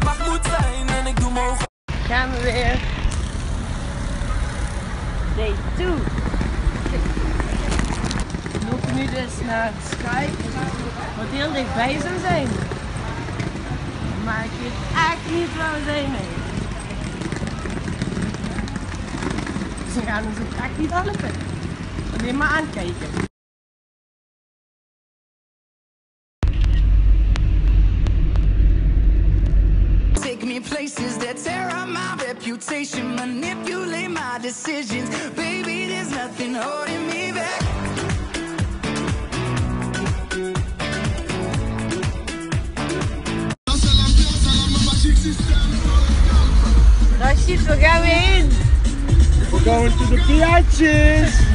ze zijn en ik doe. Gaan we weer. Day 2. We lopen nu dus naar Sky, wat heel dichtbij zou zijn. Maar ik weet echt niet waar we zijn. Nee. Ze gaan ons ook echt niet helpen. Alleen maar aankijken. Me places that tear up my reputation, manipulate my decisions. Baby, there's nothing holding me back. Rashid, waar gaan we heen? We're going to the Piacis.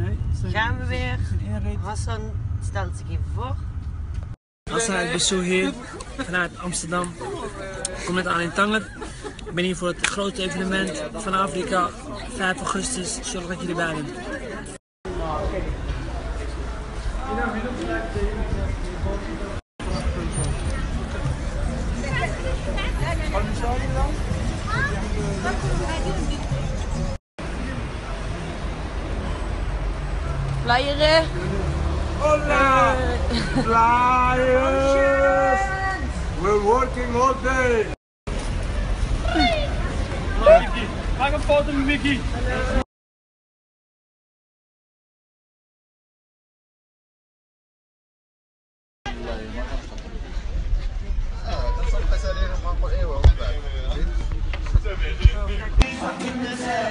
Nee, Gaan we weer. Hassan stelt zich even voor. Hassan El Bessouhir vanuit Amsterdam. Ik kom net aan in Tanger. Ik ben hier voor het grote evenement van Afrika, 5 augustus. Zorg dat je erbij bent. Flyer. Hola! Flyers! We're working all day! Back and forth with Mickey! Fucking this hell.